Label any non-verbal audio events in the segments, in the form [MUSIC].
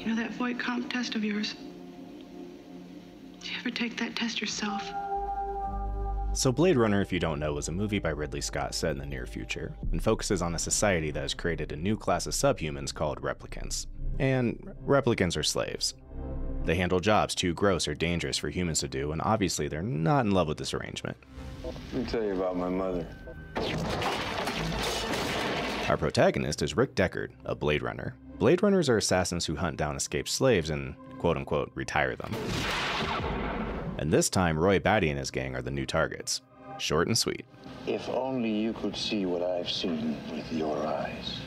You know that Voight-Kampff test of yours? Did you ever take that test yourself? So, Blade Runner, if you don't know, was a movie by Ridley Scott set in the near future, and focuses on a society that has created a new class of subhumans called replicants. And replicants are slaves. They handle jobs too gross or dangerous for humans to do, and obviously they're not in love with this arrangement. Let me tell you about my mother. Our protagonist is Rick Deckard, a Blade Runner. Blade Runners are assassins who hunt down escaped slaves and, quote unquote, retire them. And this time, Roy Batty and his gang are the new targets. Short and sweet. If only you could see what I've seen with your eyes.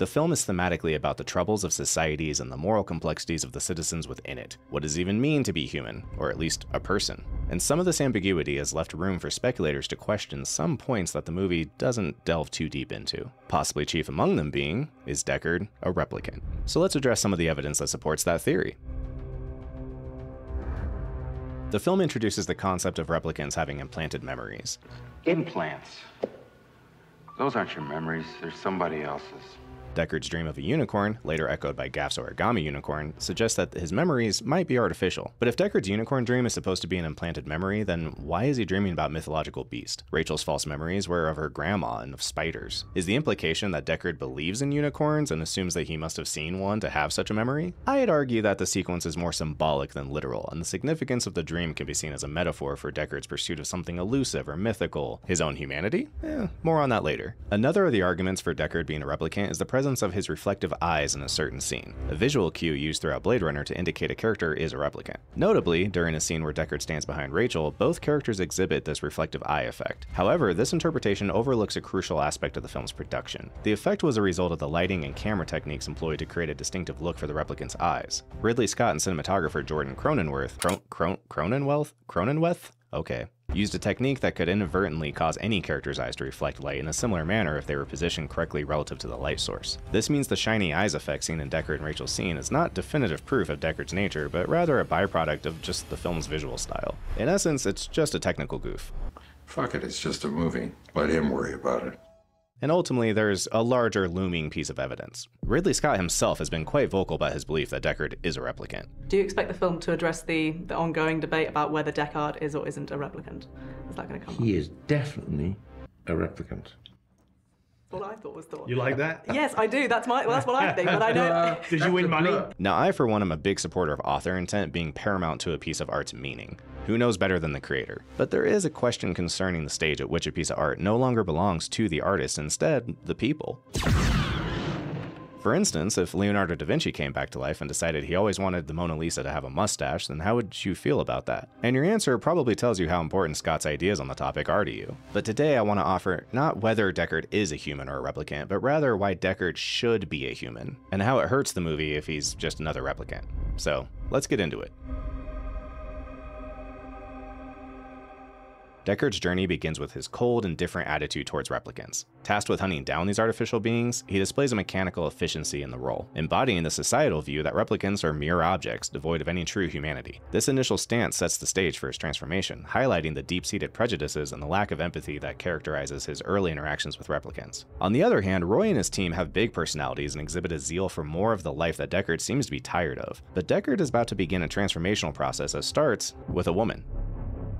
The film is thematically about the troubles of societies and the moral complexities of the citizens within it. What does it even mean to be human, or at least a person? And some of this ambiguity has left room for speculators to question some points that the movie doesn't delve too deep into. Possibly chief among them being, is Deckard a replicant? So let's address some of the evidence that supports that theory. The film introduces the concept of replicants having implanted memories. Implants. Those aren't your memories, they're somebody else's. Deckard's dream of a unicorn, later echoed by Gaff's origami unicorn, suggests that his memories might be artificial. But if Deckard's unicorn dream is supposed to be an implanted memory, then why is he dreaming about mythological beast? Rachel's false memories were of her grandma and of spiders. Is the implication that Deckard believes in unicorns and assumes that he must have seen one to have such a memory? I'd argue that the sequence is more symbolic than literal, and the significance of the dream can be seen as a metaphor for Deckard's pursuit of something elusive or mythical. His own humanity? Eh, more on that later. Another of the arguments for Deckard being a replicant is the presence of his reflective eyes in a certain scene, a visual cue used throughout Blade Runner to indicate a character is a replicant. Notably, during a scene where Deckard stands behind Rachel, both characters exhibit this reflective eye effect. However, this interpretation overlooks a crucial aspect of the film's production. The effect was a result of the lighting and camera techniques employed to create a distinctive look for the replicant's eyes. Ridley Scott and cinematographer Jordan Cronenworth, Cron- Cron- Cronenweth? Cronenweth? Okay, used a technique that could inadvertently cause any character's eyes to reflect light in a similar manner if they were positioned correctly relative to the light source. This means the shiny eyes effect seen in Deckard and Rachel's scene is not definitive proof of Deckard's nature, but rather a byproduct of just the film's visual style. In essence, it's just a technical goof. Fuck it, it's just a movie. Let him worry about it. And ultimately, there's a larger looming piece of evidence. Ridley Scott himself has been quite vocal about his belief that Deckard is a replicant. Do you expect the film to address the, the ongoing debate about whether Deckard is or isn't a replicant? Is that going to come He is definitely a replicant. What I thought was thought. You like that? Yes, I do. That's my. Well, that's what I think. But I know. [LAUGHS] Did you win money? Now, I, for one, am a big supporter of author intent being paramount to a piece of art's meaning. Who knows better than the creator? But there is a question concerning the stage at which a piece of art no longer belongs to the artist, instead, the people. For instance, if Leonardo da Vinci came back to life and decided he always wanted the Mona Lisa to have a mustache, then how would you feel about that? And your answer probably tells you how important Scott's ideas on the topic are to you. But today I want to offer not whether Deckard is a human or a replicant, but rather why Deckard should be a human, and how it hurts the movie if he's just another replicant. So, let's get into it. Deckard's journey begins with his cold and different attitude towards replicants. Tasked with hunting down these artificial beings, he displays a mechanical efficiency in the role, embodying the societal view that replicants are mere objects devoid of any true humanity. This initial stance sets the stage for his transformation, highlighting the deep seated prejudices and the lack of empathy that characterizes his early interactions with replicants. On the other hand, Roy and his team have big personalities and exhibit a zeal for more of the life that Deckard seems to be tired of. But Deckard is about to begin a transformational process that starts with a woman.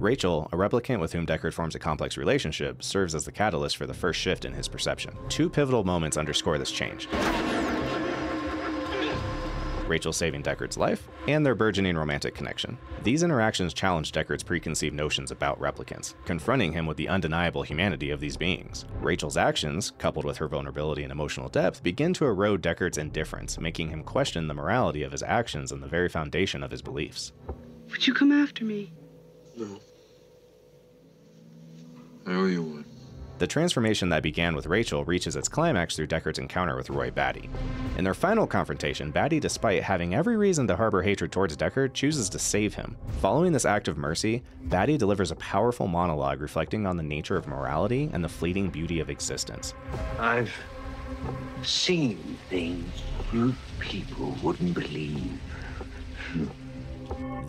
Rachel, a replicant with whom Deckard forms a complex relationship, serves as the catalyst for the first shift in his perception. Two pivotal moments underscore this change. Rachel saving Deckard's life, and their burgeoning romantic connection. These interactions challenge Deckard's preconceived notions about replicants, confronting him with the undeniable humanity of these beings. Rachel's actions, coupled with her vulnerability and emotional depth, begin to erode Deckard's indifference, making him question the morality of his actions and the very foundation of his beliefs. Would you come after me? No. I owe you one. The transformation that began with Rachel reaches its climax through Deckard's encounter with Roy Batty. In their final confrontation, Batty, despite having every reason to harbor hatred towards Deckard, chooses to save him. Following this act of mercy, Batty delivers a powerful monologue reflecting on the nature of morality and the fleeting beauty of existence. I've seen things you people wouldn't believe.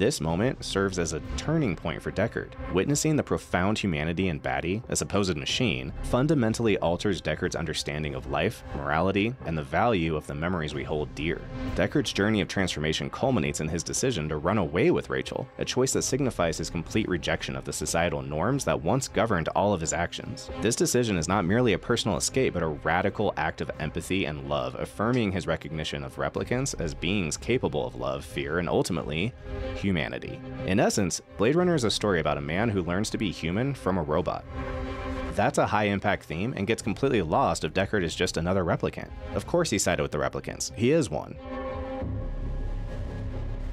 This moment serves as a turning point for Deckard. Witnessing the profound humanity in Batty, a supposed machine, fundamentally alters Deckard's understanding of life, morality, and the value of the memories we hold dear. Deckard's journey of transformation culminates in his decision to run away with Rachel, a choice that signifies his complete rejection of the societal norms that once governed all of his actions. This decision is not merely a personal escape, but a radical act of empathy and love, affirming his recognition of replicants as beings capable of love, fear, and ultimately, humanity. In essence, Blade Runner is a story about a man who learns to be human from a robot. That's a high impact theme and gets completely lost if Deckard is just another replicant. Of course he sided with the replicants, he is one.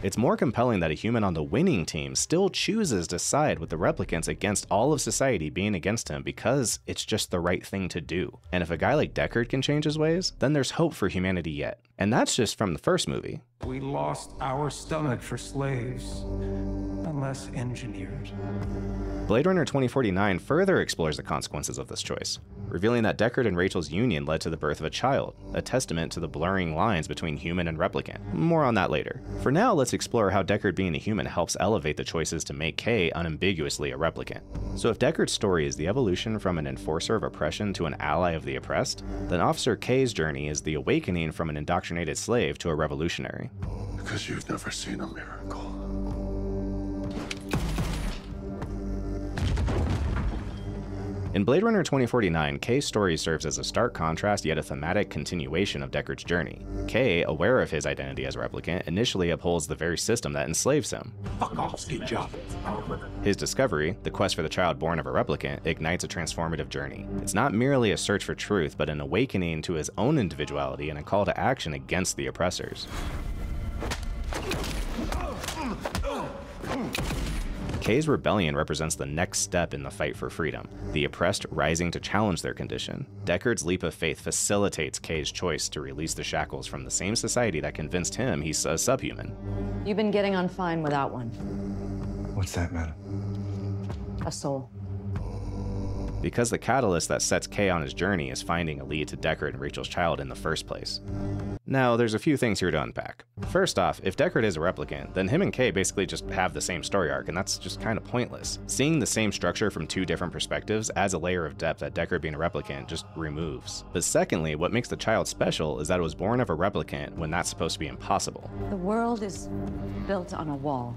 It's more compelling that a human on the winning team still chooses to side with the replicants against all of society being against him because it's just the right thing to do. And if a guy like Deckard can change his ways, then there's hope for humanity yet. And that's just from the first movie. We lost our stomach for slaves, unless engineered. Blade Runner 2049 further explores the consequences of this choice, revealing that Deckard and Rachel's union led to the birth of a child, a testament to the blurring lines between human and replicant. More on that later. For now, let's explore how Deckard being a human helps elevate the choices to make Kay unambiguously a replicant. So if Deckard's story is the evolution from an enforcer of oppression to an ally of the oppressed, then Officer K's journey is the awakening from an indoctrinated slave to a revolutionary. Because you've never seen a miracle. In Blade Runner 2049, Kay's story serves as a stark contrast yet a thematic continuation of Deckard's journey. Kay, aware of his identity as a replicant, initially upholds the very system that enslaves him. Fuck off. His discovery, the quest for the child born of a replicant, ignites a transformative journey. It's not merely a search for truth, but an awakening to his own individuality and a call to action against the oppressors. Kay's rebellion represents the next step in the fight for freedom, the oppressed rising to challenge their condition. Deckard's leap of faith facilitates Kay's choice to release the shackles from the same society that convinced him he's a subhuman. You've been getting on fine without one. What's that, madam? A soul. Because the catalyst that sets Kay on his journey is finding a lead to Deckard and Rachel's child in the first place. Now, there's a few things here to unpack. First off, if Deckard is a replicant, then him and Kay basically just have the same story arc, and that's just kind of pointless. Seeing the same structure from two different perspectives adds a layer of depth that Deckard being a replicant just removes. But secondly, what makes the child special is that it was born of a replicant when that's supposed to be impossible. The world is built on a wall.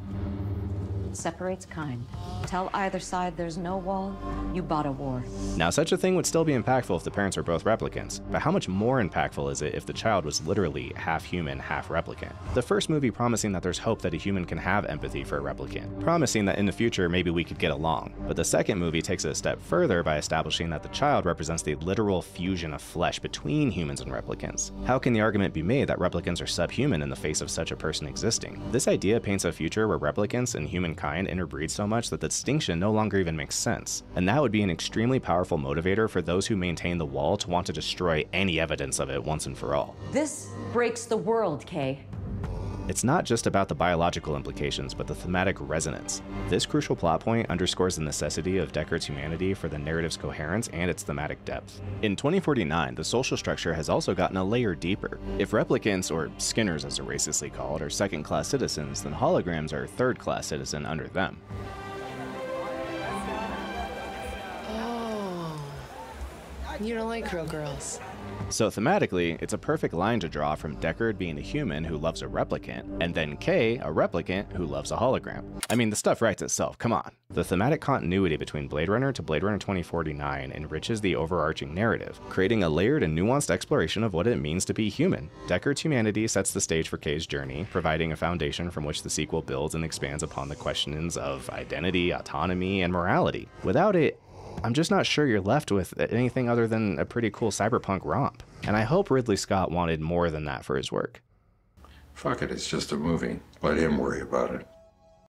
Separates kind. Tell either side there's no wall, you bought a war. Now, such a thing would still be impactful if the parents were both replicants, but how much more impactful is it if the child was literally half human, half replicant? The first movie promising that there's hope that a human can have empathy for a replicant, promising that in the future maybe we could get along. But the second movie takes it a step further by establishing that the child represents the literal fusion of flesh between humans and replicants. How can the argument be made that replicants are subhuman in the face of such a person existing? This idea paints a future where replicants and humankind interbreed so much that the distinction no longer even makes sense. And that would be an extremely powerful motivator for those who maintain the wall to want to destroy any evidence of it once and for all. This breaks the world, Kay. It's not just about the biological implications, but the thematic resonance. This crucial plot point underscores the necessity of Deckard's humanity for the narrative's coherence and its thematic depth. In 2049, the social structure has also gotten a layer deeper. If replicants, or Skinners as they're racistly called, are second class citizens, then holograms are third class citizen under them. Oh. You don't like real girls. So thematically, it's a perfect line to draw from Deckard being a human who loves a replicant, and then Kay, a replicant who loves a hologram. I mean, the stuff writes itself, come on. The thematic continuity between Blade Runner to Blade Runner 2049 enriches the overarching narrative, creating a layered and nuanced exploration of what it means to be human. Deckard's humanity sets the stage for Kay's journey, providing a foundation from which the sequel builds and expands upon the questions of identity, autonomy, and morality. Without it, I'm just not sure you're left with anything other than a pretty cool cyberpunk romp. And I hope Ridley Scott wanted more than that for his work. Fuck it, it's just a movie. Let him worry about it.